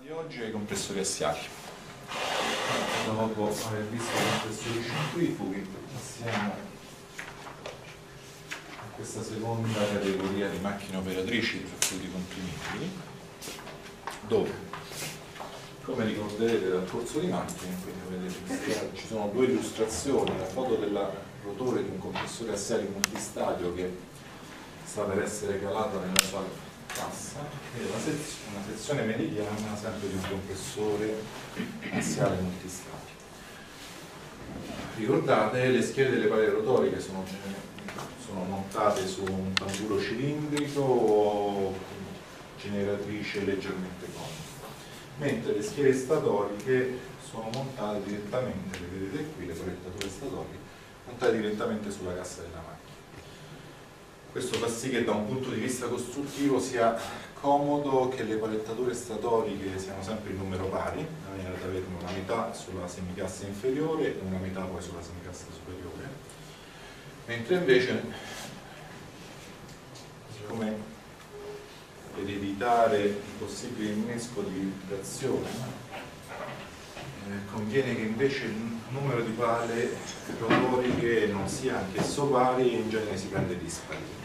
di oggi ai compressori assiali. Dopo aver visto i compressori centrifughi, passiamo a questa seconda categoria di macchine operatrici di fluidi comprimibili, dove, come ricorderete dal corso di macchine, vedete, ci sono due illustrazioni, la foto del rotore di un compressore assiale multistadio che sta per essere calata nella sua una, sez una sezione meridiana sempre di un compressore assiale multistadio. Ricordate le schiere delle pale rotorie che sono, sono montate su un tamburo cilindrico o generatrice leggermente conca, mentre le schiere statoriche sono montate direttamente, le vedete qui, le proiettature statoriche, montate direttamente sulla cassa della macchina. Questo fa sì che da un punto di vista costruttivo sia comodo che le palettature statoriche siano sempre in numero pari, in maniera da avere una metà sulla semicassa inferiore e una metà poi sulla semicassa superiore, mentre invece come per evitare il possibile innesco di vibrazione eh, conviene che invece numero di pale rotoriche non sia anch'esso pari e in genere si prende dispari.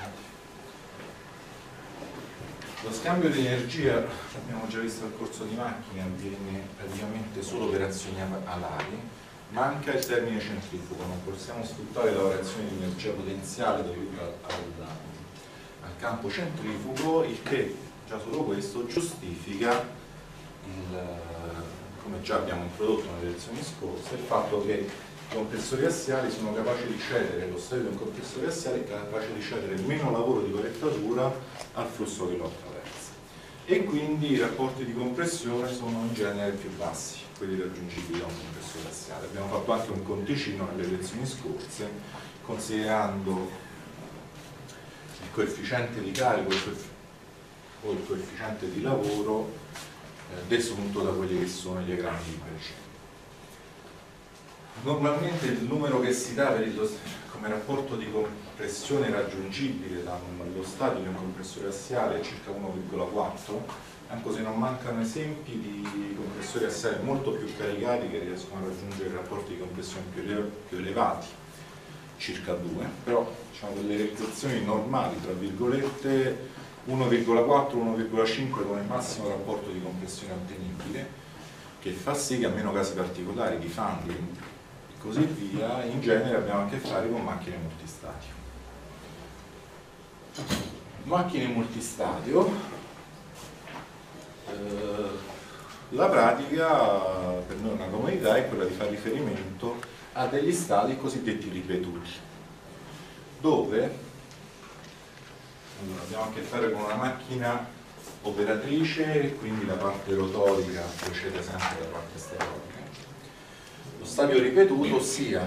Lo scambio di energia, abbiamo già visto al corso di macchine, avviene praticamente solo per azioni alari, manca il termine centrifugo, non possiamo sfruttare la variazione di energia potenziale dovuta al, al campo centrifugo, il che già solo questo giustifica il, come già abbiamo introdotto nelle lezioni scorse, il fatto che i compressori assiali sono capaci di cedere, lo stadio di un compressore assiale è capace di cedere meno lavoro di correttatura al flusso che lo attraversa. E quindi i rapporti di compressione sono in genere più bassi, quelli raggiungibili da un compressore assiale. Abbiamo fatto anche un conticino nelle lezioni scorse, considerando il coefficiente di carico o il coefficiente di lavoro eh, desunto da quelli che sono i diagrammi di precedenti. Normalmente il numero che si dà il, come rapporto di compressione raggiungibile dallo stadio di un compressore assiale è circa 1,4, anche se non mancano esempi di compressori assiali molto più caricati che riescono a raggiungere rapporti di compressione più, elevati, circa 2, però diciamo, delle realizzazioni normali, tra virgolette, 1,4-1,5 come massimo rapporto di compressione ottenibile, che fa sì che a meno casi particolari di funding così via, in genere abbiamo a che fare con macchine multistadio. Macchine multistadio, eh, la pratica per noi una comunità è quella di fare riferimento a degli stadi cosiddetti ripetuti, dove allora, abbiamo a che fare con una macchina operatrice, quindi la parte rotorica procede sempre dalla parte statorica lo stadio ripetuto, ossia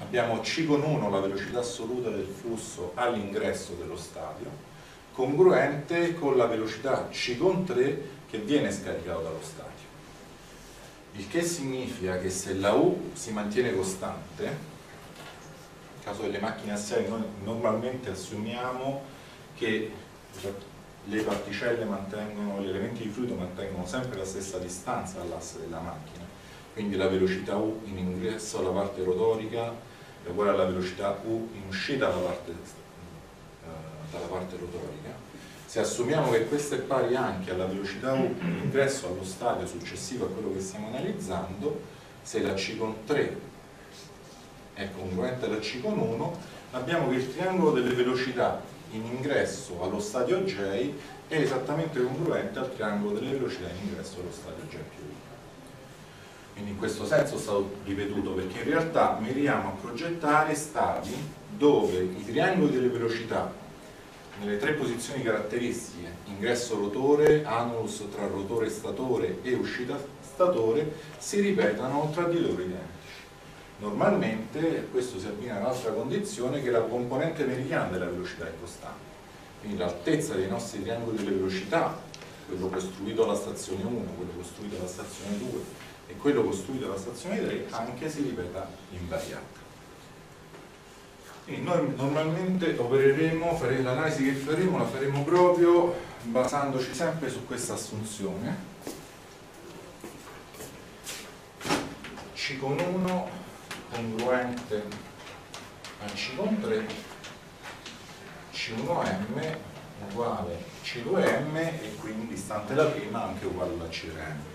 abbiamo C con 1 la velocità assoluta del flusso all'ingresso dello stadio, congruente con la velocità C con 3 che viene scaricato dallo stadio. Il che significa che se la U si mantiene costante, nel caso delle macchine assiali noi normalmente assumiamo che le particelle mantengono, gli elementi di fluido mantengono sempre la stessa distanza dall'asse della macchina quindi la velocità U in ingresso alla parte rotorica è uguale alla velocità U in uscita dalla parte, eh, dalla parte rotorica. Se assumiamo che questo è pari anche alla velocità U in ingresso allo stadio successivo a quello che stiamo analizzando, se la C con 3 è congruente alla C con 1, abbiamo che il triangolo delle velocità in ingresso allo stadio J è esattamente congruente al triangolo delle velocità in ingresso allo stadio J. Più 1 quindi in questo senso è stato ripetuto perché in realtà miriamo a progettare stadi dove i triangoli delle velocità nelle tre posizioni caratteristiche ingresso rotore, anulus tra rotore e statore e uscita statore si ripetano tra di loro identici normalmente questo si abbina all'altra condizione che la componente meridiana della velocità è costante quindi l'altezza dei nostri triangoli delle velocità quello costruito alla stazione 1, quello costruito alla stazione 2 e quello costruito dalla stazione 3 anche si ripeta invariata. Quindi noi normalmente opereremo, l'analisi che faremo la faremo proprio basandoci sempre su questa assunzione C con 1 congruente a C con 3 C1M uguale C2M e quindi stante la prima anche uguale alla C3M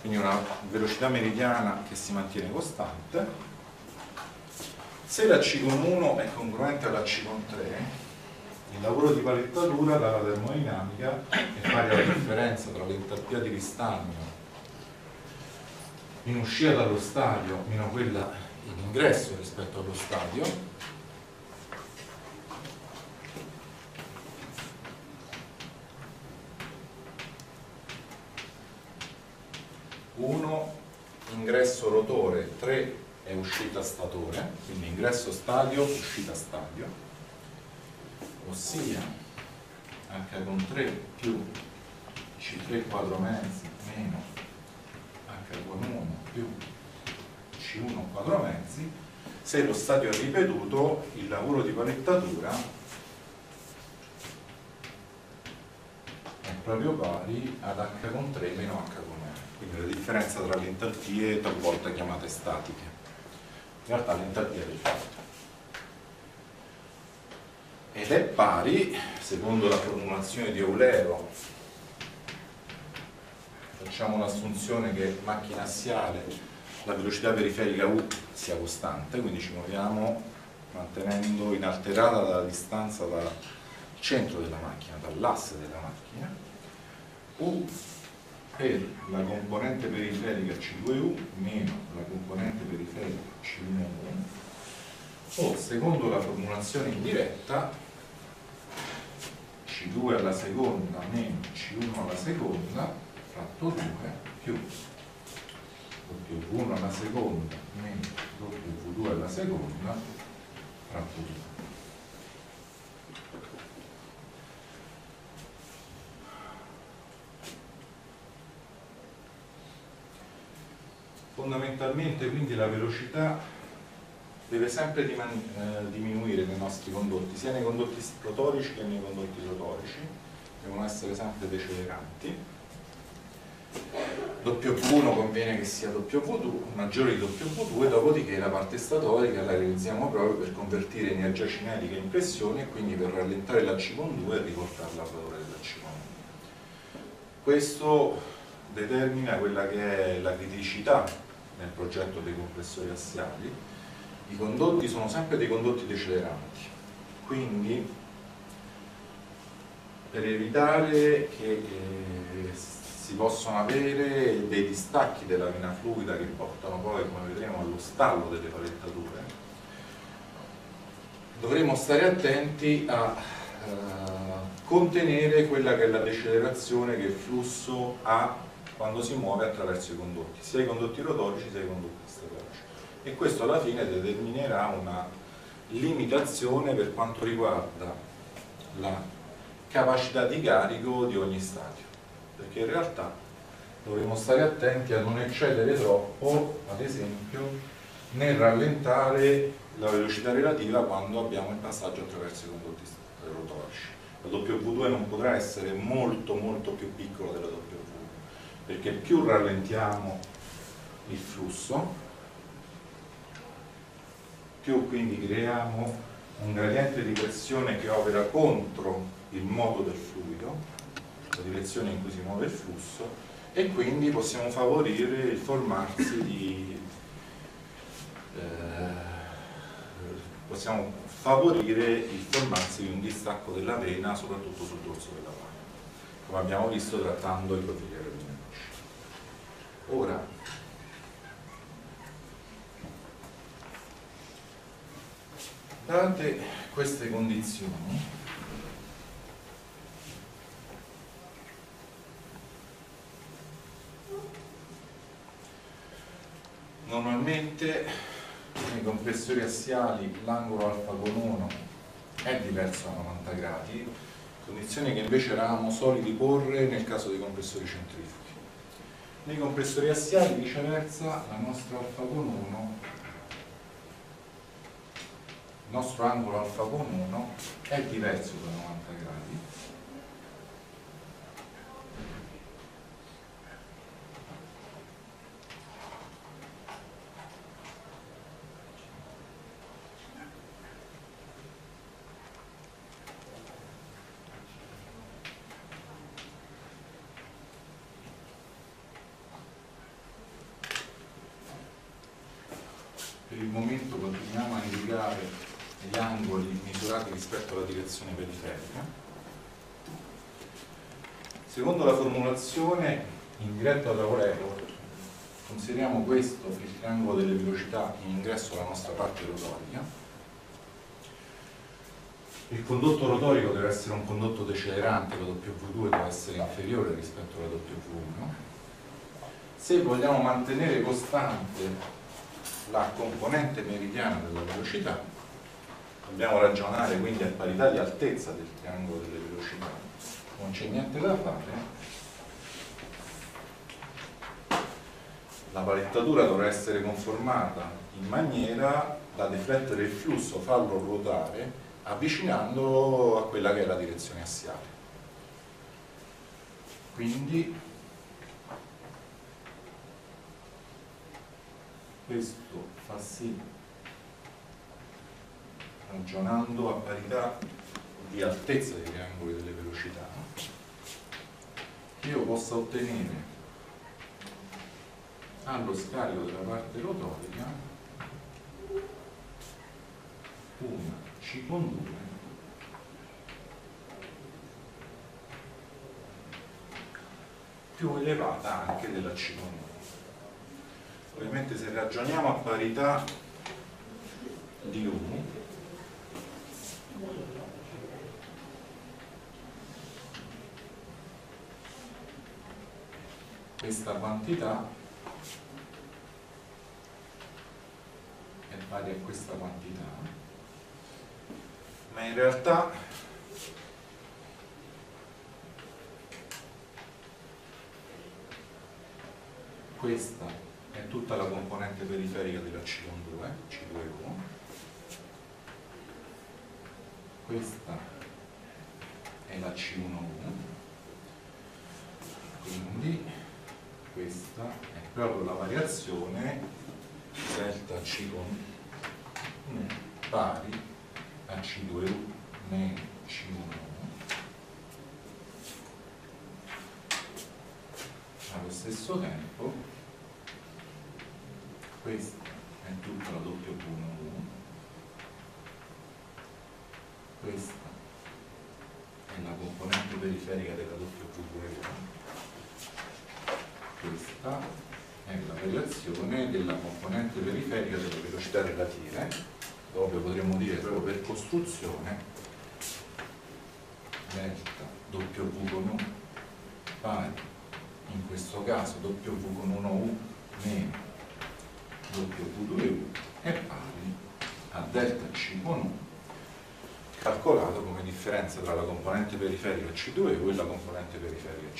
quindi una velocità meridiana che si mantiene costante. Se la C con 1 è congruente alla C con 3 il lavoro di palettatura dalla termodinamica è pari alla differenza tra l'entalpia di ristagno in uscita dallo stadio meno quella in ingresso rispetto allo stadio. 1 ingresso rotore. 3 è uscita statore quindi ingresso stadio uscita stadio. Ossia h con 3 più c3 quadro mezzi meno h con 1 più c1 quadro mezzi se lo stadio è ripetuto il lavoro di palettatura è proprio pari ad h con 3 meno h con 1 quindi la differenza tra le entalpie talvolta chiamate statiche. In realtà l'entalpia del fatto ed è pari secondo la formulazione di Eulero facciamo un'assunzione che macchina assiale la velocità periferica U sia costante quindi ci muoviamo mantenendo inalterata la distanza dal centro della macchina dall'asse della macchina. U per la componente periferica C2U meno la componente periferica C1U o secondo la formulazione indiretta C2 alla seconda meno C1 alla seconda fratto 2 più W1 alla seconda meno W2 alla seconda fratto 2 fondamentalmente quindi la velocità deve sempre eh, diminuire nei nostri condotti, sia nei condotti rotorici che nei condotti rotorici, devono essere sempre deceleranti. W1 conviene che sia W2, maggiore di W2 e dopodiché la parte statorica la realizziamo proprio per convertire energia cinetica in pressione e quindi per rallentare la C con 2 e riportarla al valore della C con 1. Questo determina quella che è la criticità nel progetto dei compressori assiali, i condotti sono sempre dei condotti deceleranti, quindi per evitare che eh, si possano avere dei distacchi della vena fluida che portano poi, come vedremo, allo stallo delle palettature, dovremo stare attenti a eh, contenere quella che è la decelerazione che il flusso ha quando si muove attraverso i condotti, sia i condotti rotorici sia i condotti statorici. E questo alla fine determinerà una limitazione per quanto riguarda la capacità di carico di ogni stadio, perché in realtà dovremo stare attenti a non eccedere troppo, ad esempio, nel rallentare la velocità relativa quando abbiamo il passaggio attraverso i condotti rotorici. La W2 non potrà essere molto molto più piccola della W perché più rallentiamo il flusso più quindi creiamo un gradiente di pressione che opera contro il modo del fluido la direzione in cui si muove il flusso e quindi possiamo favorire il formarsi di eh, possiamo favorire il formarsi di un distacco della vena soprattutto sul dorso della mano come abbiamo visto trattando i profili Ora, date queste condizioni, normalmente nei compressori assiali l'angolo alfa con 1 è diverso da 90 gradi, condizioni che invece eravamo soliti porre nel caso dei compressori centrifughi. Nei compressori assiali viceversa la nostra alfa con 1 il nostro angolo alfa con 1 è diverso da 90 gradi il momento continuiamo a indicare gli angoli misurati rispetto alla direzione periferica. Secondo la formulazione in diretto da Tavolero consideriamo questo il triangolo delle velocità in ingresso alla nostra parte rotorica il condotto rotorico deve essere un condotto decelerante, la W2 deve essere inferiore rispetto alla W1. Se vogliamo mantenere costante la componente meridiana della velocità, dobbiamo ragionare quindi a parità di altezza del triangolo delle velocità. Non c'è niente da fare. La palettatura dovrà essere conformata in maniera da deflettere il flusso, farlo ruotare avvicinando a quella che è la direzione assiale. Quindi questo fa sì, ragionando a parità di altezza dei triangoli delle velocità, che io possa ottenere allo scarico della parte rotorica una ci condurre più elevata anche della C con Ovviamente se ragioniamo a parità di 1 questa quantità è pari a questa quantità ma in realtà questa è tutta la componente periferica della C12, C2U, questa è la C1U, quindi questa è proprio la variazione delta C con pari a C2 meno C1 allo stesso tempo questa è tutta la doppia W1 questa è la componente periferica della doppia W2 questa è la relazione della componente periferica delle velocità relative proprio potremmo dire proprio per costruzione delta W con U pari in questo caso W con 1U meno W2U è pari a delta C con U calcolato come differenza tra la componente periferica C2U e la componente periferica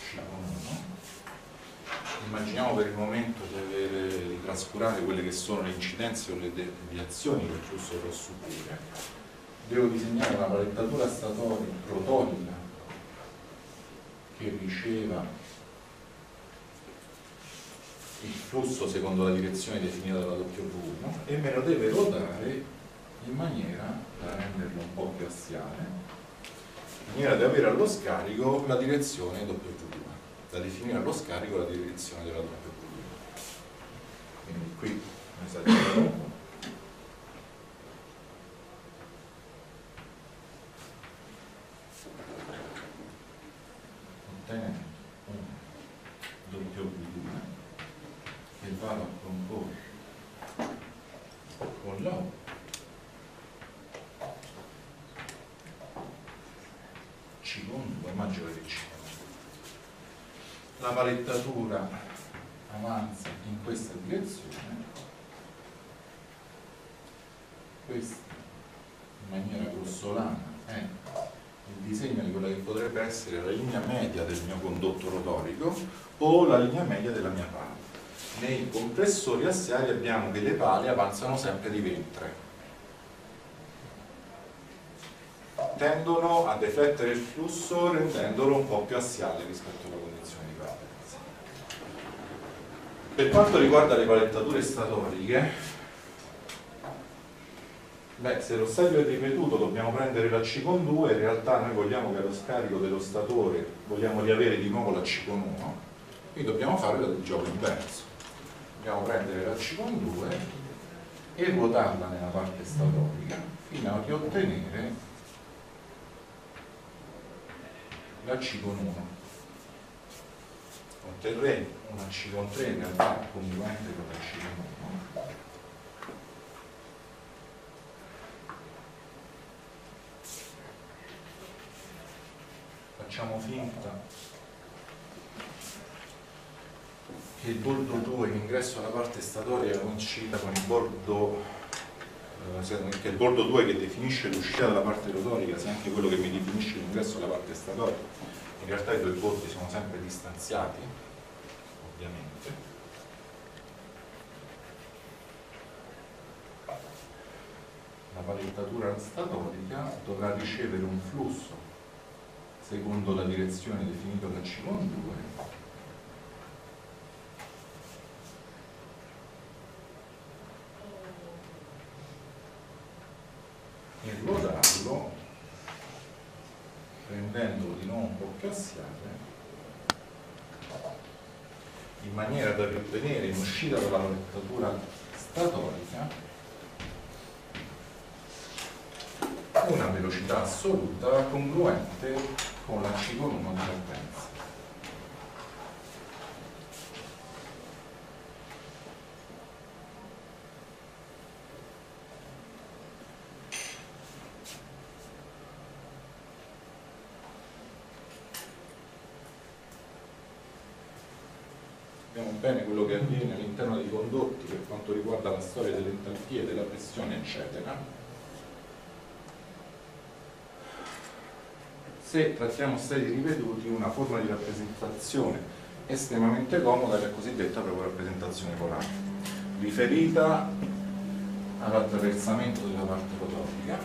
C1U immaginiamo per il momento di, avere, di trascurare quelle che sono le incidenze o le deviazioni che il flusso può subire, devo disegnare una palettatura statorica rotorica che riceva il flusso secondo la direzione definita dalla W1 e me lo deve ruotare in maniera da renderlo un po' più assiale, in maniera da avere allo scarico la direzione W2 da definire allo scarico la direzione della pulita. Quindi qui esageriamo ottenendo un doppio pulita che vado a comporre con la la palettatura avanza in questa direzione questa in maniera grossolana è il disegno di quella che potrebbe essere la linea media del mio condotto rotorico o la linea media della mia pala nei compressori assiali abbiamo che le pale avanzano sempre di ventre tendono a deflettere il flusso rendendolo un po' più assiale rispetto alla condizione di partenza. Per quanto riguarda le palettature statoriche, beh, se lo stadio è ripetuto dobbiamo prendere la C con 2, in realtà noi vogliamo che allo scarico dello statore vogliamo riavere di nuovo la C con 1, quindi dobbiamo fare il gioco inverso. Dobbiamo prendere la C con 2 e ruotarla nella parte statorica fino a riottenere la C con 1 otterremo una C con 3 in realtà congruente con la C con 1 facciamo finta che il bordo 2 in ingresso alla parte statoria coincida con il bordo eh, che il bordo 2 che definisce l'uscita dalla parte rotorica sia anche quello che mi definisce l'ingresso alla parte statoria. In realtà i due bordi sono sempre distanziati ovviamente. La palettatura statorica dovrà ricevere un flusso secondo la direzione definita da C con 2 e ruotarlo prendendolo di nuovo un po' più assiale in maniera da ottenere in uscita dalla proiettatura statorica una velocità assoluta congruente con la C con 1 di partenza. Sappiamo bene quello che avviene all'interno dei condotti per quanto riguarda la storia dell'entalpia, della pressione, eccetera. Se trattiamo stati ripetuti, una forma di rappresentazione estremamente comoda è la cosiddetta proprio rappresentazione polare, riferita all'attraversamento della parte rotorica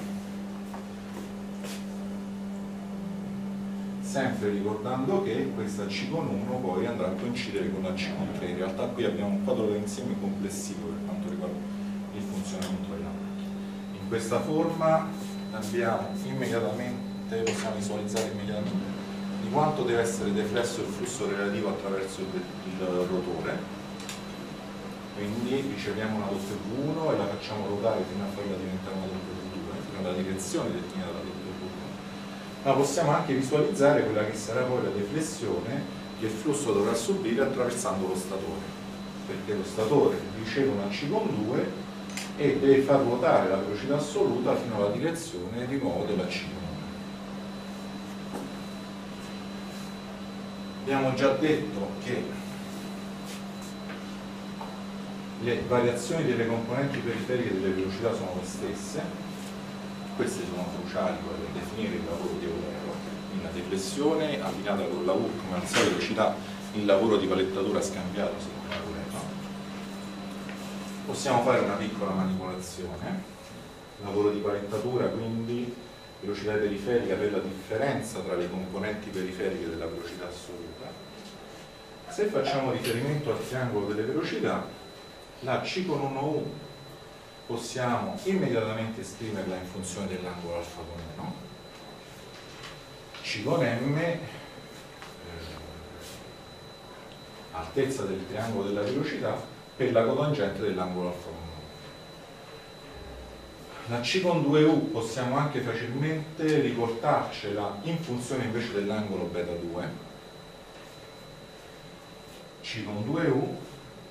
sempre ricordando che questa C con 1 poi andrà a coincidere con la C con 3 in realtà qui abbiamo un quadro d'insieme complessivo per quanto riguarda il funzionamento della macchina. In questa forma abbiamo immediatamente possiamo visualizzare immediatamente di quanto deve essere deflesso il flusso relativo attraverso il, rotore. Quindi riceviamo una W1 e la facciamo ruotare fino a farla diventare una W2 fino alla direzione definita dalla W2 ma possiamo anche visualizzare quella che sarà poi la deflessione che il flusso dovrà subire attraversando lo statore perché lo statore riceve una C con 2 e deve far ruotare la velocità assoluta fino alla direzione di nuovo della C con 1 abbiamo già detto che le variazioni delle componenti periferiche delle velocità sono le stesse. Queste sono cruciali per definire il lavoro di Eulero. Una deflessione abbinata con la U come al solito ci dà il lavoro di palettatura scambiato secondo Eulero possiamo fare una piccola manipolazione. Lavoro di palettatura quindi velocità periferica per la differenza tra le componenti periferiche della velocità assoluta. Se facciamo riferimento al triangolo delle velocità la C con 1U possiamo immediatamente scriverla in funzione dell'angolo alfa con 1 C con M eh, altezza del triangolo della velocità per la cotangente dell'angolo alfa con 1 la C con 2U possiamo anche facilmente riportarcela in funzione invece dell'angolo beta 2 C con 2U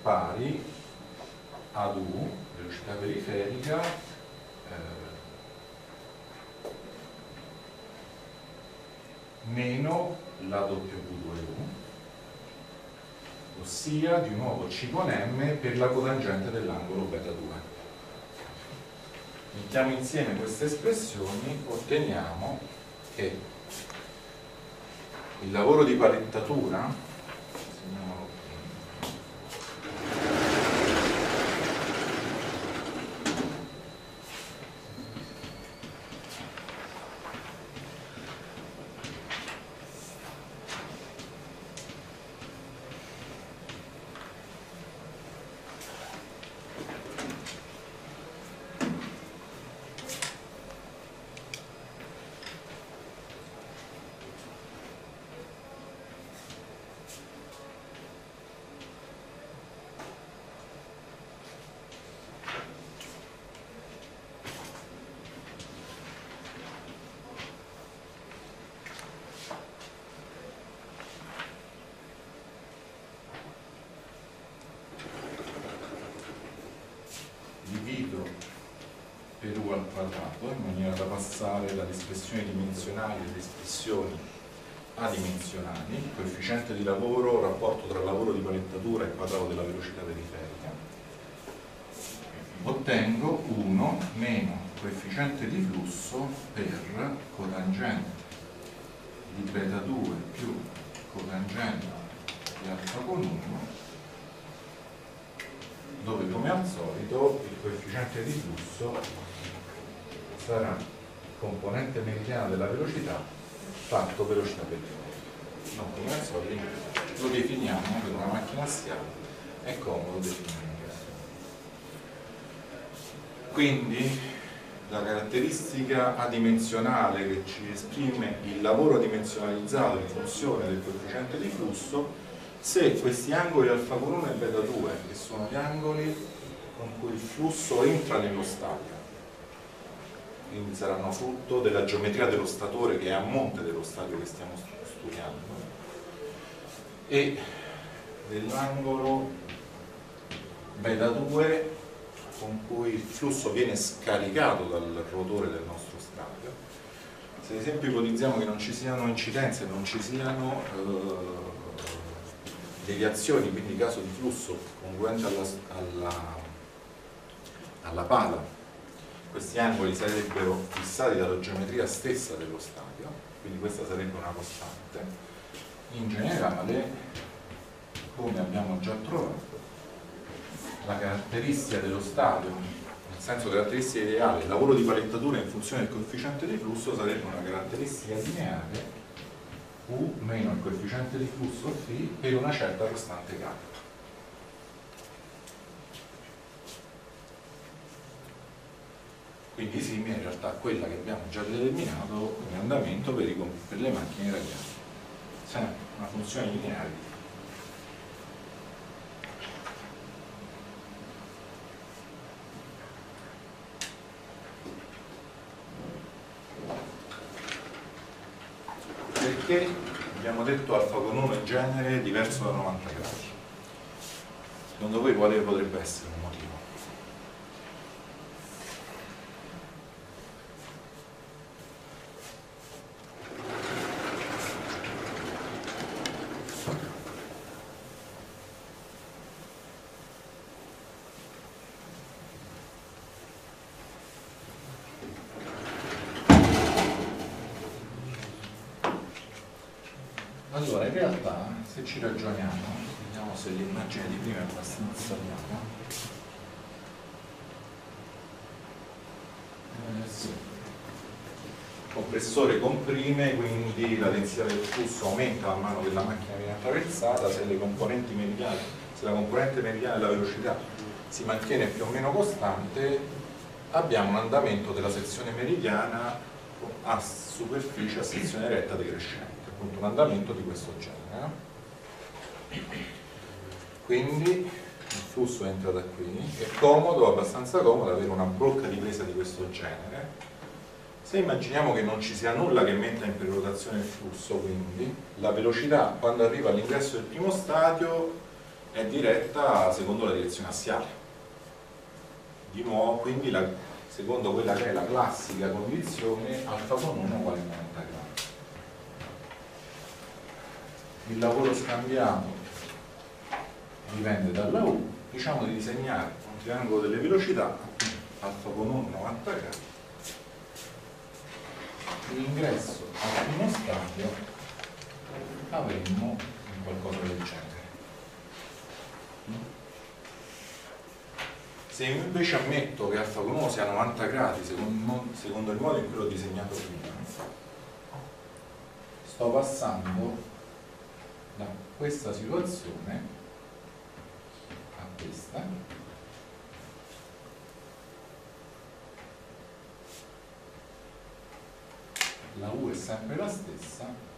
pari ad U velocità periferica eh, meno la W2U ossia di nuovo C con M per la cotangente dell'angolo beta 2. Mettiamo insieme queste espressioni, otteniamo che il lavoro di palettatura passare dalle espressioni dimensionali alle espressioni adimensionali, coefficiente di lavoro, rapporto tra lavoro di palettatura e quadrato della velocità periferica, ottengo 1 meno coefficiente di flusso per cotangente. Di beta 2 più cotangente di alfa con 1 dove come al solito il coefficiente di flusso sarà componente meridiana della velocità fatto velocità per km. Non come al solito lo definiamo per una macchina a schiavo, è comodo definire. Quindi la caratteristica adimensionale che ci esprime il lavoro dimensionalizzato in funzione del coefficiente di flusso se questi angoli alfa con 1 e beta 2 che sono gli angoli con cui il flusso entra nello stadio quindi saranno frutto della geometria dello statore che è a monte dello stadio che stiamo studiando. E dell'angolo beta 2 con cui il flusso viene scaricato dal rotore del nostro stadio. Se ad esempio ipotizziamo che non ci siano incidenze, non ci siano eh, deviazioni, quindi caso di flusso congruente alla, alla, alla pala questi angoli sarebbero fissati dalla geometria stessa dello stadio, quindi questa sarebbe una costante. In generale, come abbiamo già trovato, la caratteristica dello stadio, nel senso caratteristica ideale, il lavoro di palettatura in funzione del coefficiente di flusso sarebbe una caratteristica lineare U meno il coefficiente di flusso φ per una certa costante K. quindi simile in realtà a quella che abbiamo già determinato come andamento per, i, per le macchine radiali. Sempre una funzione lineare. Perché abbiamo detto alfa con 1 in genere diverso da 90 gradi. Secondo voi quale potrebbe essere un motivo? se ci ragioniamo, vediamo se l'immagine di prima è abbastanza chiara. Eh, compressore comprime, quindi la densità del flusso aumenta man mano che la macchina viene attraversata, se se la componente meridiana della velocità si mantiene più o meno costante, abbiamo un andamento della sezione meridiana a superficie a sezione retta decrescente, appunto un andamento di questo genere. Quindi il flusso entra da qui. È comodo, abbastanza comodo avere una blocca di presa di questo genere. Se immaginiamo che non ci sia nulla che metta in perirotazione il flusso quindi la velocità quando arriva all'ingresso del primo stadio è diretta secondo la direzione assiale. Di nuovo quindi la, secondo quella che è la classica condizione alfa con 1 uguale a 90 gradi il lavoro scambiato dipende dalla U, diciamo di disegnare un triangolo delle velocità alfa con 1 90 gradi l'ingresso al primo stadio avremmo qualcosa del genere. Se invece ammetto che alfa con 1 sia 90 gradi secondo, secondo il modo in cui l'ho disegnato prima sto passando da questa situazione questa la U è sempre la stessa.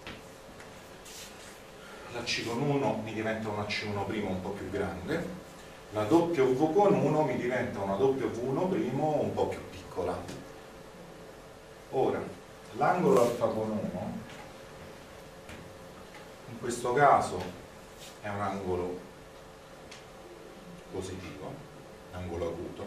La C con 1 mi diventa una C1' un po' più grande. La W con 1 mi diventa una W1' un po' più piccola. Ora l'angolo alfa con 1 in questo caso è un angolo positivo angolo acuto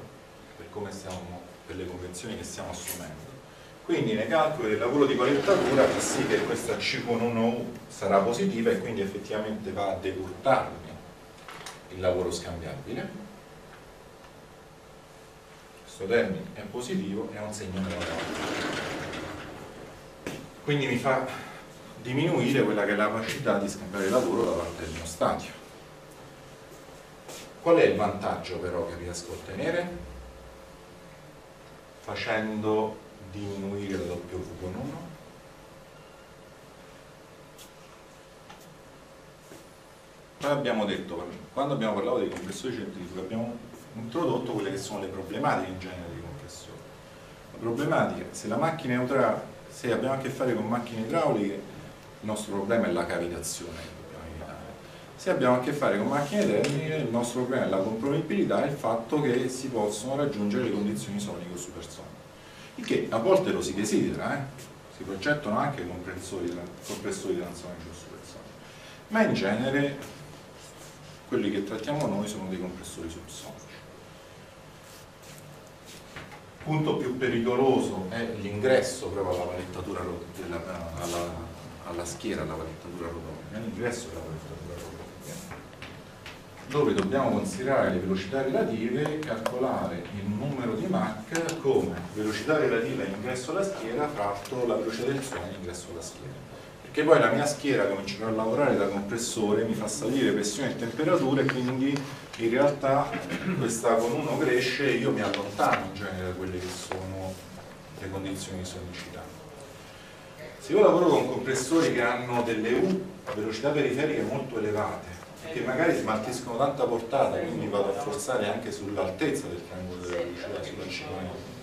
per, stiamo, per le convenzioni che stiamo assumendo. Quindi nei calcoli del lavoro di qualittatura fa sì che questa C con 1U sarà positiva e quindi effettivamente va a decurtarmi il lavoro scambiabile. Questo termine è positivo e ha un segno negativo quindi mi fa diminuire quella che è la capacità di scambiare lavoro da parte del mio stadio qual è il vantaggio però che riesco a ottenere? facendo diminuire la W con 1 Poi abbiamo detto, quando abbiamo parlato dei compressori centrifughi abbiamo introdotto quelle che sono le problematiche in genere dei compressori. La problematica, se la macchina è neutrale, se abbiamo a che fare con macchine idrauliche, il nostro problema è la cavitazione se abbiamo a che fare con macchine termiche il nostro problema è la comprimibilità e il fatto che si possono raggiungere le condizioni soniche o supersoniche il che a volte lo si desidera, eh? si progettano anche compressori, transonici o supersonici, ma in genere quelli che trattiamo noi sono dei compressori subsonici. Il punto più pericoloso è l'ingresso proprio alla valettatura alla, alla schiera, alla valettatura rotonica, l'ingresso della valettatura rotonica dove dobbiamo considerare le velocità relative e calcolare il numero di Mach come velocità relativa all'ingresso alla schiera fratto la velocità del suono all'ingresso alla schiera. Perché poi la mia schiera comincerà a lavorare da compressore mi fa salire pressione e temperatura e quindi in realtà questa con 1 cresce e io mi allontano in genere da quelle che sono le condizioni di sonicità se io lavoro con compressori che hanno delle U velocità periferiche molto elevate che magari smaltiscono tanta portata, quindi vado a forzare anche sull'altezza del triangolo della velocità, sulla ciclometria.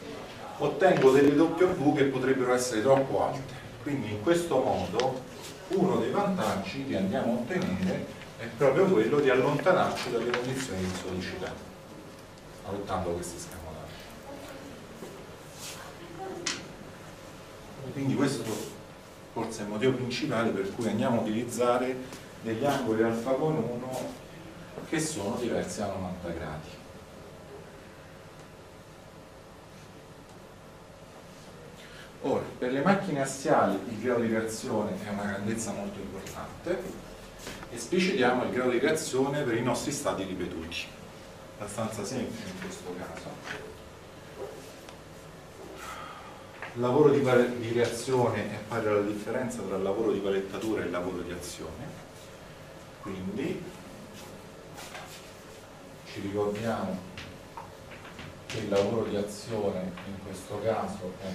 Ottengo delle W che potrebbero essere troppo alte. Quindi in questo modo uno dei vantaggi che andiamo a ottenere è proprio quello di allontanarci dalle condizioni di solicità, adottando questi scamolati. Quindi questo forse è il motivo principale per cui andiamo a utilizzare degli angoli alfa con 1 che sono diversi a 90 gradi. Ora, per le macchine assiali il grado di reazione è una grandezza molto importante e specifichiamo il grado di reazione per i nostri stati ripetuti. Abbastanza semplice in questo caso. Il lavoro di, di reazione è pari alla differenza tra il lavoro di palettatura e il lavoro di azione quindi ci ricordiamo che il lavoro di azione in questo caso è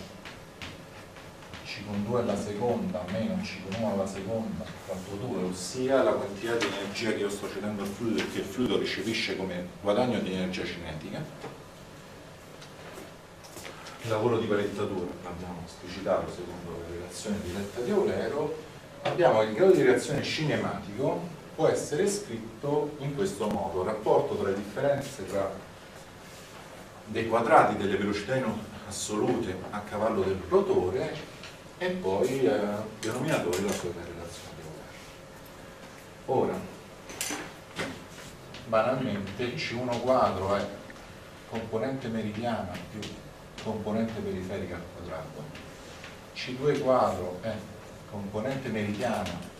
C con 2 alla seconda meno C con 1 alla seconda fatto 2 ossia la quantità di energia che io sto cedendo al fluido e che il fluido recepisce come guadagno di energia cinetica. Il lavoro di palettatura abbiamo esplicitato secondo la relazione diretta di Eulero abbiamo il grado di reazione cinematico può essere scritto in questo modo, rapporto tra le differenze tra dei quadrati delle velocità assolute a cavallo del rotore e poi eh, denominatore la sua relazione di Ora, banalmente C1 quadro è componente meridiana più componente periferica al quadrato, C2 quadro è componente meridiana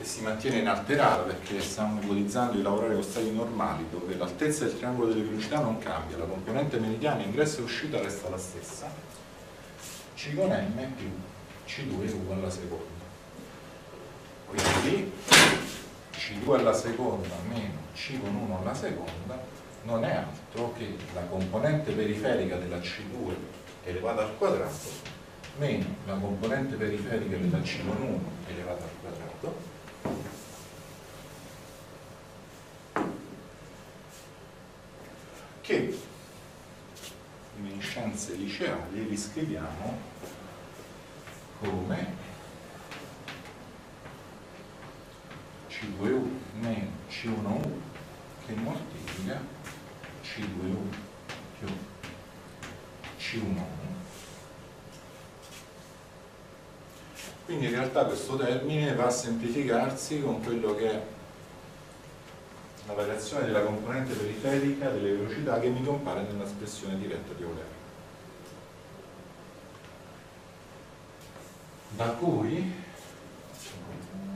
e si mantiene inalterata perché stiamo ipotizzando di lavorare con stati normali dove l'altezza del triangolo delle velocità non cambia, la componente meridiana ingresso e uscita resta la stessa, C con M più C2 uguale alla seconda. Quindi C2 alla seconda meno C con 1 alla seconda non è altro che la componente periferica della C2 elevata al quadrato meno la componente periferica della C con 1 elevata al quadrato che in scienze liceali riscriviamo come C2U meno C1U che moltiplica C2U più C1U. Quindi in realtà questo termine va a semplificarsi con quello che è la variazione della componente periferica delle velocità che mi compare nell'espressione diretta di Euler. Da cui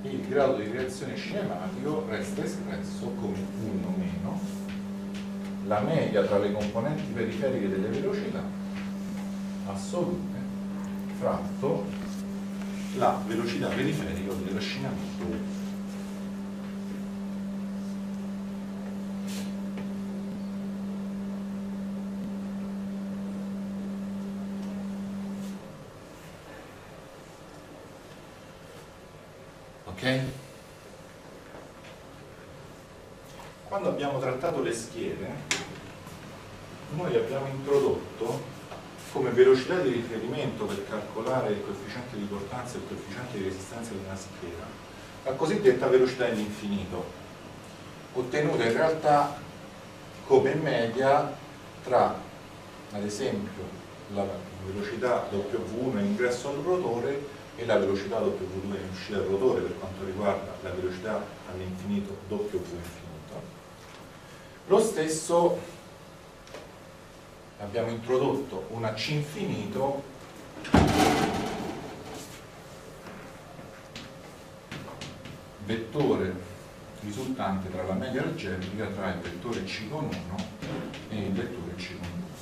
il grado di reazione cinematico resta espresso come 1 meno la media tra le componenti periferiche delle velocità assolute fratto la velocità periferica del trascinamento 1. ok? Quando abbiamo trattato le schiere, noi abbiamo introdotto velocità di riferimento per calcolare il coefficiente di portanza e il coefficiente di resistenza di una schiera, la cosiddetta velocità dell'infinito, ottenuta in realtà come media tra, ad esempio, la velocità W1 ingresso al rotore e la velocità W2 in uscita del rotore per quanto riguarda la velocità all'infinito W infinito. Lo stesso abbiamo introdotto una C infinito vettore risultante tra la media algebrica tra il vettore C con 1 e il vettore C con 2.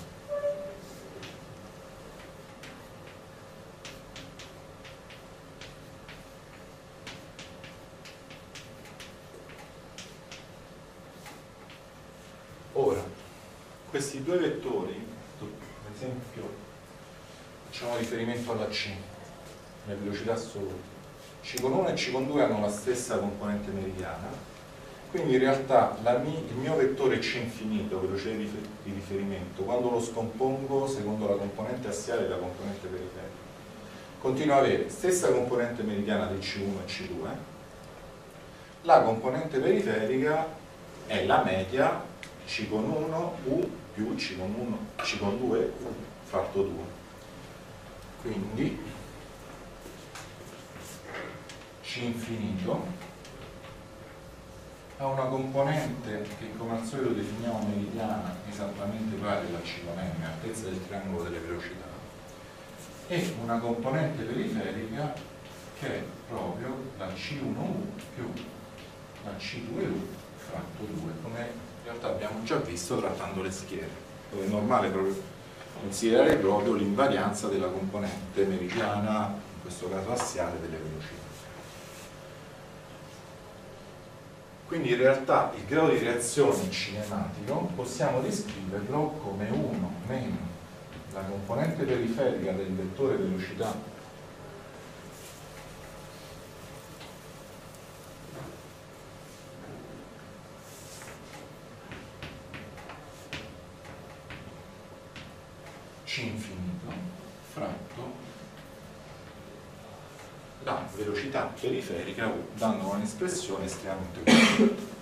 questi due vettori, ad esempio, facciamo riferimento alla C, le velocità assolute, C con 1 e C con 2 hanno la stessa componente meridiana, quindi in realtà mia, il mio vettore C infinito, velocità di riferimento, quando lo scompongo secondo la componente assiale e la componente periferica, continua ad avere stessa componente meridiana di C1 e C2, la componente periferica è la media C con 1, U più C con, 1, C con 2 fratto 2. Quindi C infinito ha una componente che come al solito definiamo meridiana esattamente pari alla C con M, altezza del triangolo delle velocità, e una componente periferica che è proprio la C1U più la C2U fratto 2, come in realtà abbiamo già visto trattando le schiere, dove è normale proprio considerare proprio l'invarianza della componente meridiana, in questo caso assiale, delle velocità. Quindi in realtà il grado di reazione cinematico possiamo descriverlo come 1 meno la componente periferica del vettore velocità Infinito fratto la velocità periferica U, dando un'espressione estremamente completa.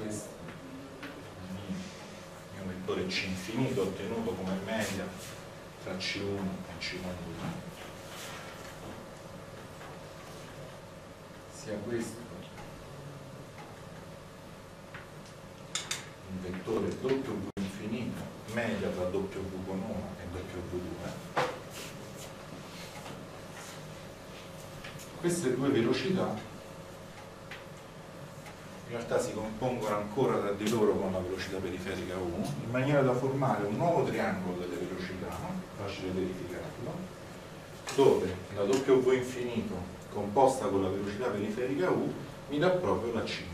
Questo. Il mio vettore C infinito ottenuto come media tra C1 e C2 sia questo il vettore W infinito media tra W con 1 e W2 queste due velocità realtà si compongono ancora tra di loro con la velocità periferica 1 in maniera da formare un nuovo triangolo delle velocità facile verificarlo dove la W infinito composta con la velocità periferica U mi dà proprio la 5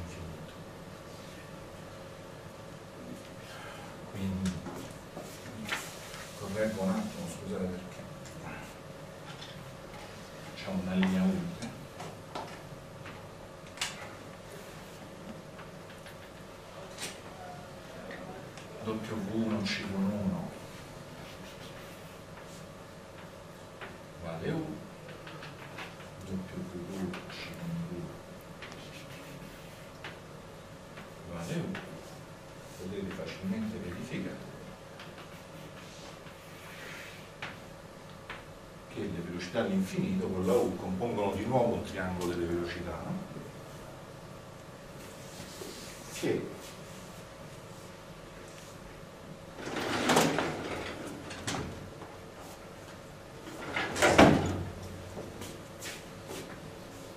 all'infinito con la U compongono di nuovo un triangolo delle velocità che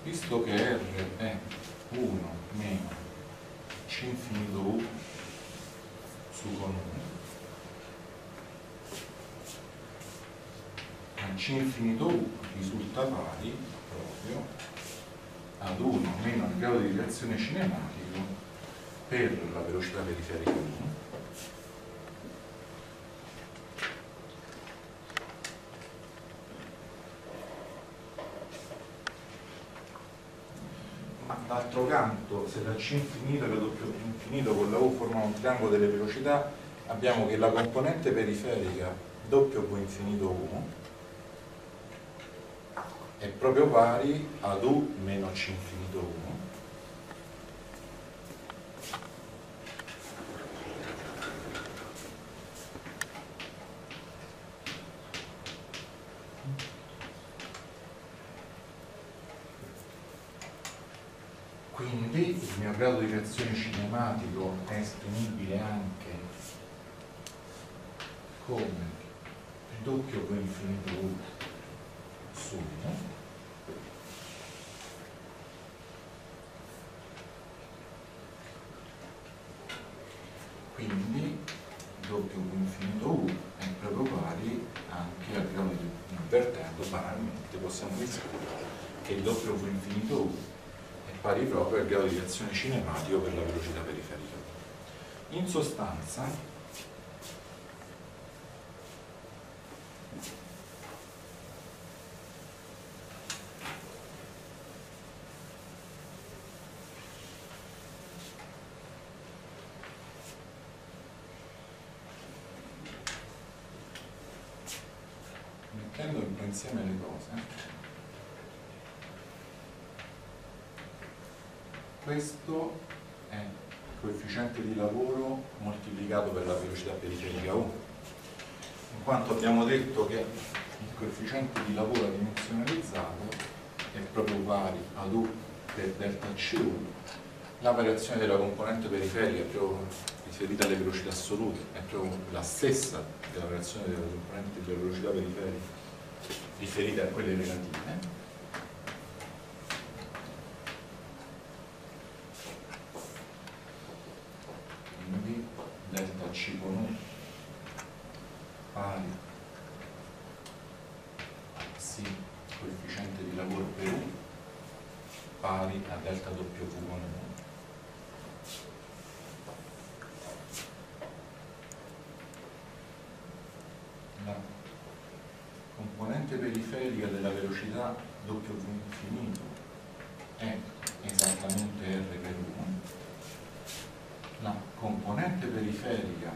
visto che R è 1 meno C infinito U su con 1 a C infinito U risulta pari proprio ad 1 meno il grado di reazione cinematico per la velocità periferica 1 d'altro canto se la C infinito e la W infinito con la U formano un triangolo delle velocità abbiamo che la componente periferica W infinito 1 è proprio pari ad u meno c infinito 1 quindi il mio grado di reazione cinematico è esprimibile anche come ridotto v infinito 1 per infinito U è proprio pari anche al grado di invertendo banalmente possiamo dire che il doppio per infinito U pari proprio al grado di reazione cinematico per la velocità periferica. In sostanza, mettendo insieme le cose, questo è il coefficiente di lavoro moltiplicato per la velocità periferica 1 in quanto abbiamo detto che il coefficiente di lavoro dimensionalizzato è proprio pari ad U per delta C1 la variazione della componente periferica è proprio riferita alle velocità assolute è proprio la stessa della variazione della componente della velocità periferica riferita a quelle relative C con 1 pari sì, coefficiente di lavoro per U pari a delta W con 1 la componente periferica della velocità W infinito è esattamente R per 1 la componente periferica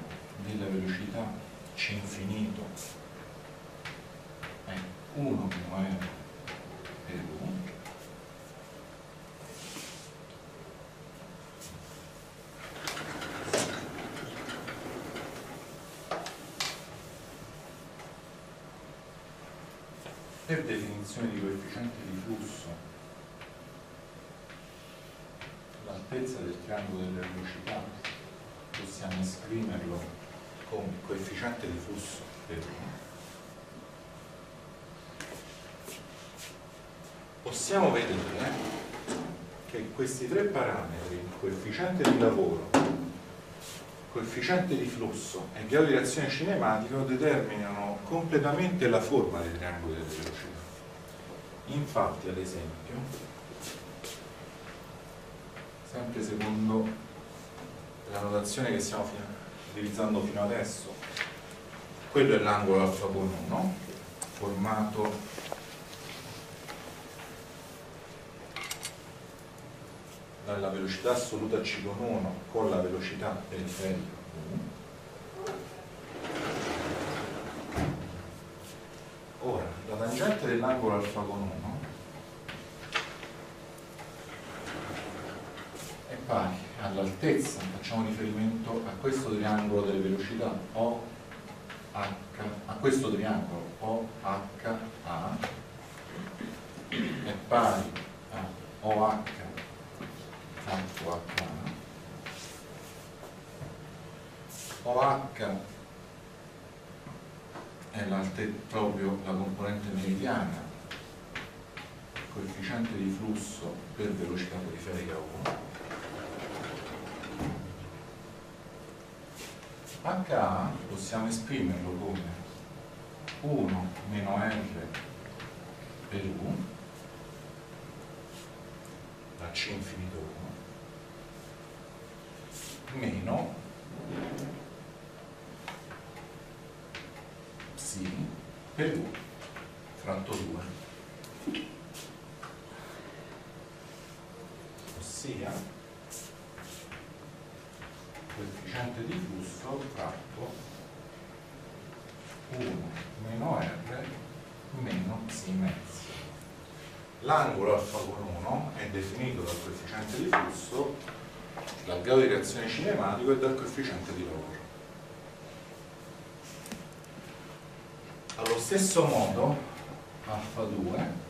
della velocità c infinito è 1 meno r per u per definizione di coefficiente di flusso l'altezza del triangolo delle velocità possiamo esprimerlo come coefficiente di flusso per 1 possiamo vedere che questi tre parametri, coefficiente di lavoro, coefficiente di flusso e grado di reazione cinematico determinano completamente la forma dei triangoli delle velocità. Infatti, ad esempio, sempre secondo la notazione che stiamo utilizzando fino adesso, quello è l'angolo alfa con 1, formato dalla velocità assoluta c con 1 con la velocità periferica Ora, la tangente dell'angolo alfa con 1 è pari all'altezza, facciamo riferimento a questo triangolo delle velocità O, H, a questo triangolo O, H, A è pari a OH tanto H è proprio la componente meridiana coefficiente di flusso per velocità periferica 1 HA possiamo esprimerlo come 1 meno R per U da C infinito 1 meno psi per u fratto 2 ossia coefficiente di flusso fratto 1 meno r meno psi mezzi l'angolo alfa con 1 è definito dal coefficiente di flusso dal grado di reazione cinematico e dal coefficiente di lavoro. Allo stesso modo, alfa 2,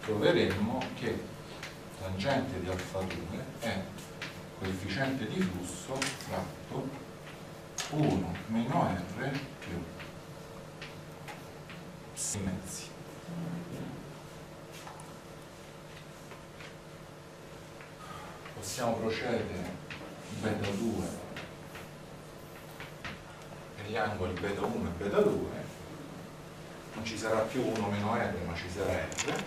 troveremmo che tangente di alfa 2 è coefficiente di flusso fratto 1 meno r più 6 mezzi. Possiamo procedere. Beta 2 per gli angoli beta 1 e beta 2 non ci sarà più 1 meno r ma ci sarà r.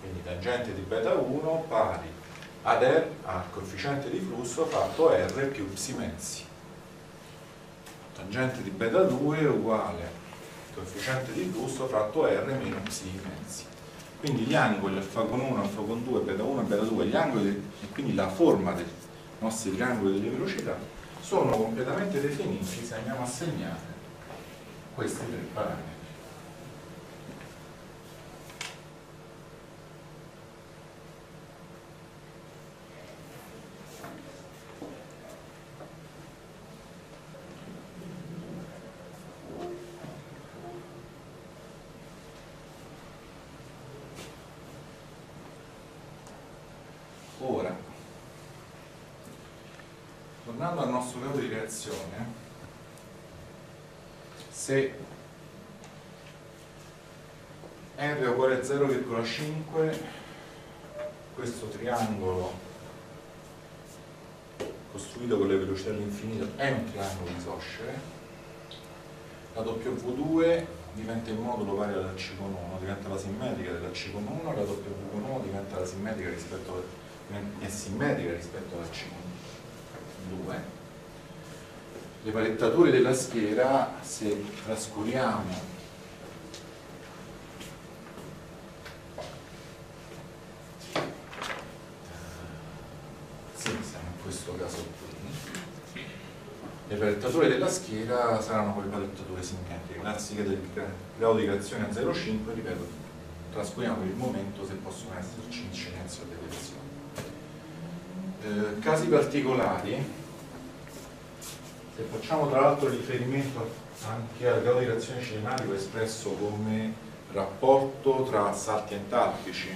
Quindi tangente di beta 1 pari ad r al coefficiente di flusso fatto r più psi mezzi tangente di beta 2 è uguale coefficiente di flusso fratto r meno psi mezzi quindi gli angoli alfa con 1, alfa con 2, beta 1 e beta 2, gli angoli e quindi la forma dei nostri triangoli delle velocità sono completamente definiti se andiamo a segnare questi tre parametri. Tornando al nostro grado di reazione, se R è uguale a 0,5, questo triangolo costruito con le velocità all'infinito è un triangolo isoscele, la W2 diventa il modulo pari alla C con 1, diventa la simmetrica della C con 1, la W con 1 diventa la simmetrica rispetto, è simmetrica rispetto alla C con 1. 2 le palettature della schiera se trascuriamo. Sì, siamo in questo caso qui. Le palettature della schiera saranno poi palettature simmetriche classiche del grado di creazione a 0,5 ripeto trascuriamo per il momento se possono esserci incidenze o deviazioni eh, casi particolari se facciamo tra l'altro riferimento anche al grado di reazione cinematico espresso come rapporto tra salti entalpici.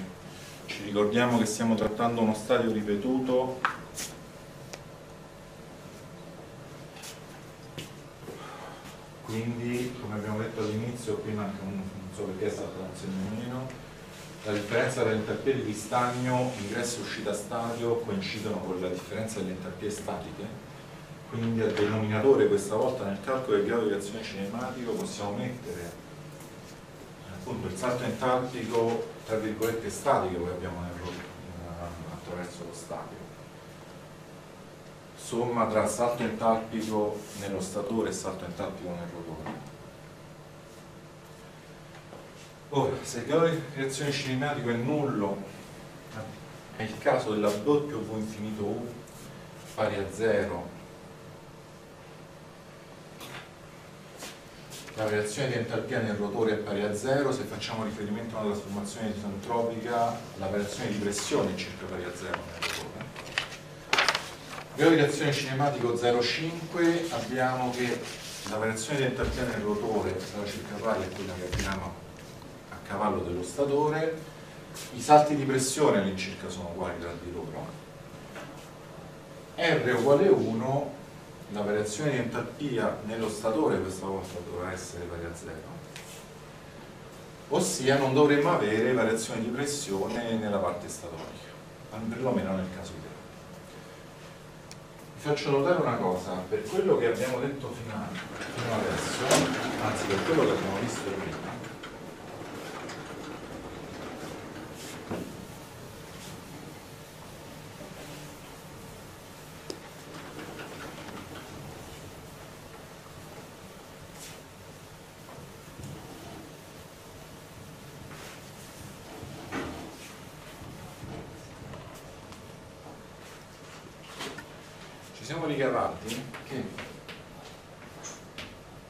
Ci ricordiamo che stiamo trattando uno stadio ripetuto quindi come abbiamo detto all'inizio, qui manca un, non so perché è stato un meno, la differenza tra l'entalpia di ristagno, ingresso e uscita stadio coincidono con la differenza delle entalpie statiche, quindi al denominatore questa volta nel calcolo del grado di reazione cinematico possiamo mettere appunto il salto entalpico tra virgolette statico che abbiamo nel, attraverso lo stadio somma tra salto entalpico nello statore e salto entalpico nel rotore. Ora, se il grado di reazione cinematico è nullo, è il caso della W infinito U pari a 0 la reazione di entalpia nel rotore è pari a 0, se facciamo riferimento a una trasformazione isentropica la variazione di pressione è circa pari a 0 nel rotore. Grado di reazione cinematico 0,5 abbiamo che la variazione di entalpia nel rotore sarà circa pari a quella che abbiamo a cavallo dello statore. I salti di pressione all'incirca sono uguali tra di loro. R uguale 1 la variazione di entalpia nello statore questa volta dovrà essere pari a 0 ossia non dovremmo avere variazione di pressione nella parte statorica perlomeno nel caso di faccio notare una cosa, per quello che abbiamo detto fino adesso, anzi per quello che abbiamo visto prima, siamo ricavati che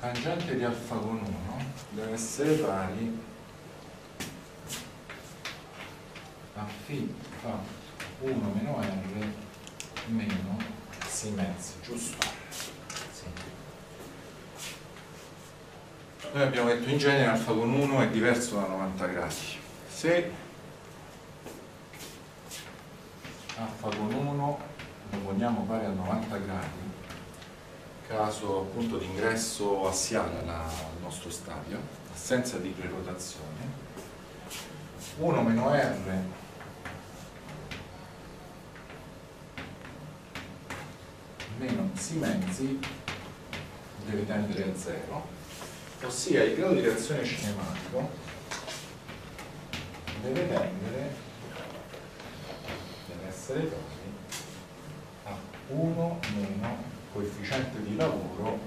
tangente di alfa con 1 deve essere pari a fa 1 meno r meno si mezzi, giusto? Sì. Noi abbiamo detto in genere alfa con 1 è diverso da 90 gradi. Se alfa con 1 lo vogliamo fare a 90 gradi caso appunto di ingresso assiale al nostro stadio assenza di prerotazione 1 meno si mezzi deve tendere a 0 ossia il grado di reazione cinematico deve tendere deve essere pari 1 meno coefficiente di lavoro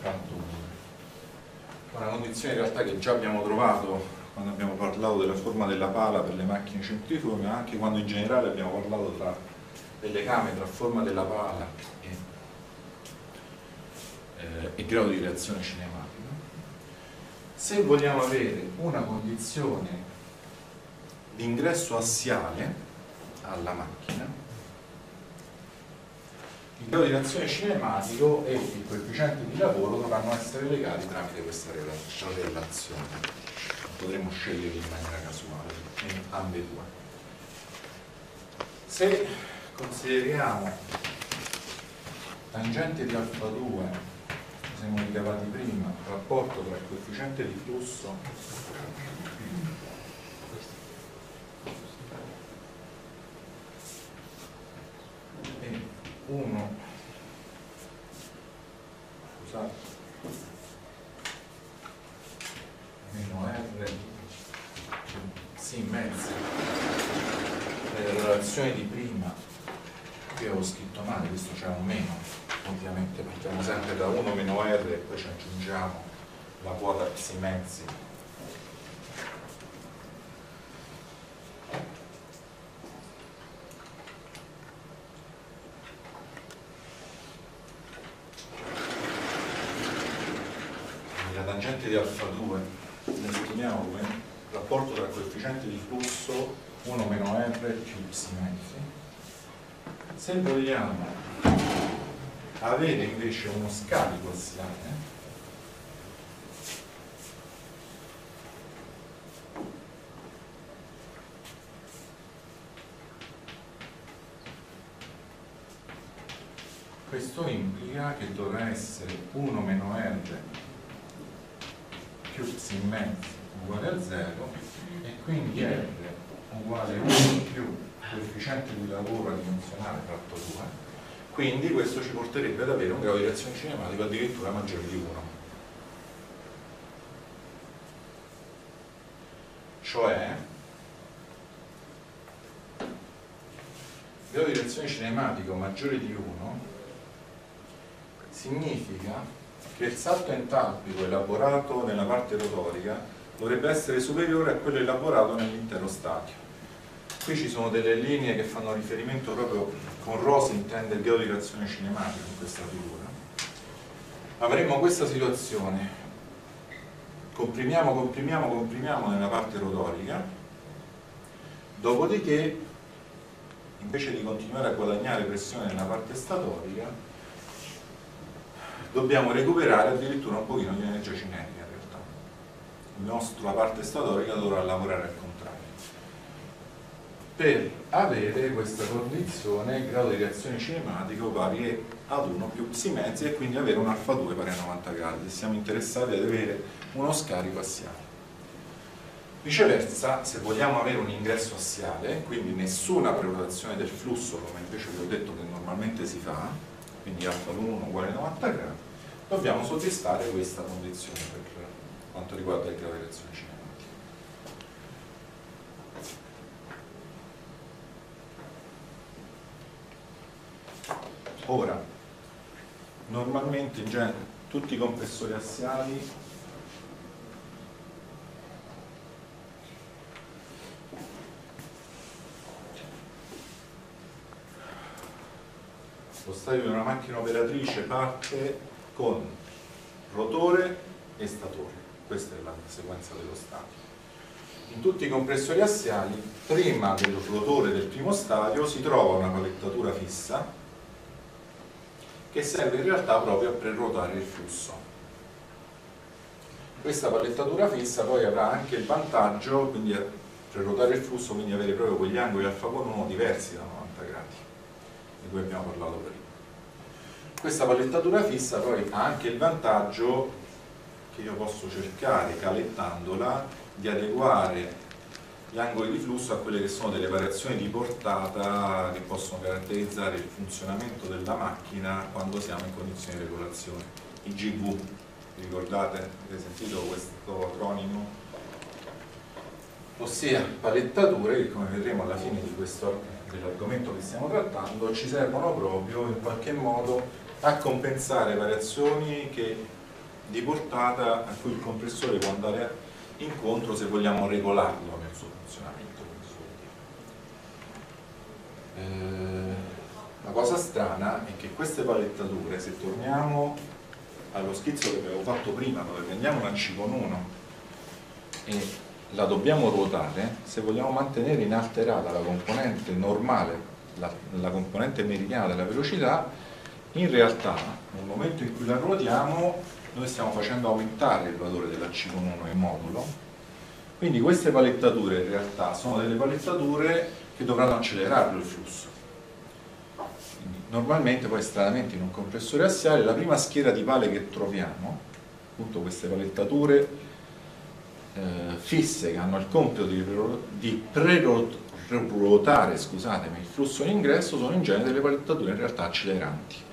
fratto 2 una condizione in realtà che già abbiamo trovato quando abbiamo parlato della forma della pala per le macchine centrifughe ma anche quando in generale abbiamo parlato tra, del legame tra forma della pala e, eh, e grado di reazione cinematica. Se vogliamo avere una condizione di ingresso assiale alla macchina il grado di reazione cinematico e il coefficiente di lavoro dovranno essere legati tramite questa relazione. Potremmo scegliere in maniera casuale, in ambedue. Se consideriamo tangente di alfa 2, siamo ricavati prima, rapporto tra il coefficiente di flusso e 1 coefficiente di alfa 2 ne esprimiamo come rapporto tra coefficiente di flusso 1 meno r e y se vogliamo avere invece uno scarico assieme questo implica che dovrà essere 1 meno r in mezzo uguale a 0 e quindi R uguale a 1 più coefficiente di lavoro adimensionale fratto 2 quindi questo ci porterebbe ad avere un grado di reazione cinematica addirittura maggiore di 1 cioè grado di reazione cinematico maggiore di 1 significa che il salto entalpico elaborato nella parte rotorica dovrebbe essere superiore a quello elaborato nell'intero stadio. Qui ci sono delle linee che fanno riferimento proprio, con rosa intende il grado di reazione cinematica in questa figura. Avremo questa situazione, comprimiamo, comprimiamo, comprimiamo nella parte rotorica, dopodiché invece di continuare a guadagnare pressione nella parte statorica, dobbiamo recuperare addirittura un pochino di energia cinetica in realtà. Il nostro, la parte statorica dovrà lavorare al contrario. Per avere questa condizione il grado di reazione cinematico pari ad 1 più psi mezzi e quindi avere un alfa 2 pari a 90 gradi. Siamo interessati ad avere uno scarico assiale. Viceversa, se vogliamo avere un ingresso assiale, quindi nessuna prenotazione del flusso, come invece vi ho detto che normalmente si fa, quindi alfa 1 uguale a 90 gradi, dobbiamo soddisfare questa condizione per quanto riguarda il grado di reazione cinematica. Ora, normalmente in genere tutti i compressori assiali lo stadio di una macchina operatrice parte con rotore e statore, questa è la sequenza dello stadio. In tutti i compressori assiali, prima del rotore del primo stadio si trova una palettatura fissa che serve in realtà proprio a prerotare il flusso. Questa palettatura fissa poi avrà anche il vantaggio, quindi a prerotare il flusso, quindi avere proprio quegli angoli alfa con 1 diversi da 90 gradi di cui abbiamo parlato prima. Questa palettatura fissa poi ha anche il vantaggio che io posso cercare, calettandola, di adeguare gli angoli di flusso a quelle che sono delle variazioni di portata che possono caratterizzare il funzionamento della macchina quando siamo in condizioni di regolazione. I GV, ricordate? Avete sentito questo acronimo? Ossia palettature che come vedremo alla fine dell'argomento che stiamo trattando ci servono proprio in qualche modo a compensare variazioni che, di portata a cui il compressore può andare incontro se vogliamo regolarlo nel suo funzionamento. Eh, la cosa strana è che queste palettature, se torniamo allo schizzo che avevo fatto prima, dove prendiamo una C con 1 e la dobbiamo ruotare, se vogliamo mantenere inalterata la componente normale, la, la componente meridiana della velocità, in realtà nel momento in cui la ruotiamo noi stiamo facendo aumentare il valore della C con 1 in modulo, quindi queste palettature in realtà sono delle palettature che dovranno accelerare il flusso. Quindi, normalmente poi stranamente in un compressore assiale la prima schiera di pale che troviamo, appunto queste palettature eh, fisse che hanno il compito di, di preruotare scusatemi, il flusso in ingresso sono in genere delle palettature in realtà acceleranti